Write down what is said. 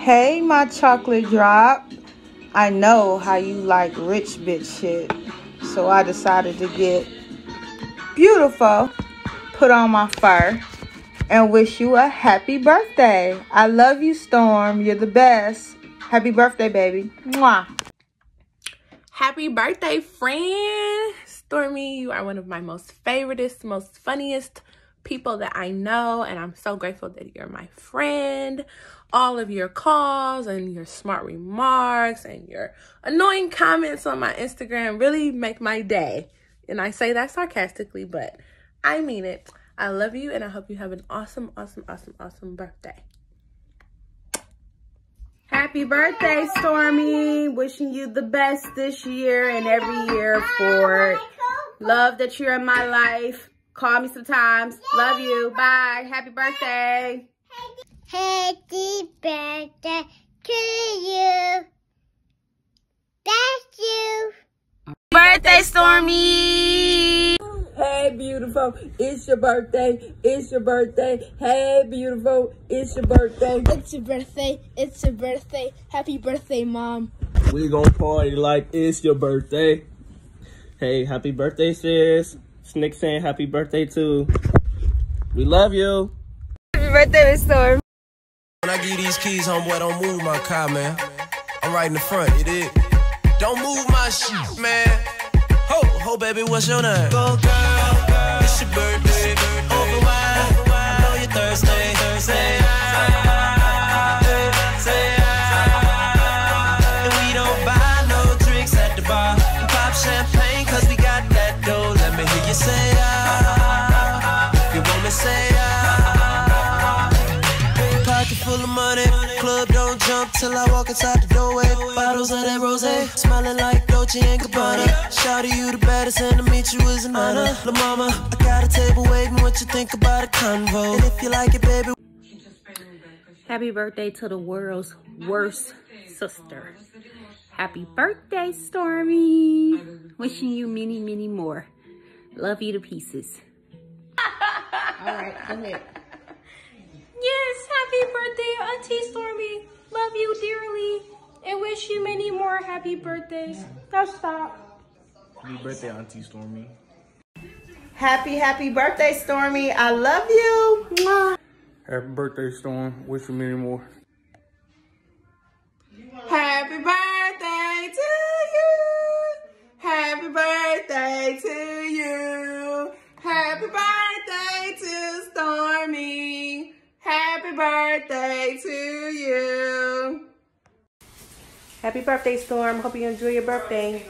Hey, my chocolate drop. I know how you like rich bitch shit. So I decided to get beautiful, put on my fur, and wish you a happy birthday. I love you, Storm. You're the best. Happy birthday, baby. Mwah. Happy birthday, friend. Stormy, you are one of my most favoriteest, most funniest people that I know. And I'm so grateful that you're my friend. All of your calls and your smart remarks and your annoying comments on my Instagram really make my day. And I say that sarcastically, but I mean it. I love you and I hope you have an awesome, awesome, awesome, awesome birthday. Happy birthday, Stormy. Wishing you the best this year and every year for Love that you're in my life. Call me sometimes. Love you. Bye. Happy birthday. Happy birthday to you. That's you. Birthday, Stormy. Hey, beautiful, it's your birthday. It's your birthday. Hey, beautiful, it's your birthday. It's your birthday. It's your birthday. Happy birthday, Mom. We gonna party like it's your birthday. Hey, happy birthday, sis. Snick saying happy birthday too. We love you. Happy birthday, Miss Storm. When I give these keys, homeboy, don't move my car, man. I'm right in the front, you dig? Don't move my shit, man. Ho, ho, baby, what's your name? Go, girl, girl. Till I walk inside the doorway. Bottles of that rose, smelling like Dolce and Gabbana. Shout to you the baddest, and to meet you is an honor. La mama, I got a table waiting. What you think about a convo? And if you like it, baby. Happy birthday to the world's worst sister. Happy birthday, Stormy. Wishing you many, many more. Love you to pieces. All right, go ahead. Yes, happy birthday, Auntie Stormy. Love you dearly and wish you many more happy birthdays. Now stop. Happy birthday, Auntie Stormy. Happy, happy birthday, Stormy. I love you. Mwah. Happy birthday, Storm. Wish you many more. Happy birthday, Storm. Hope you enjoy your birthday.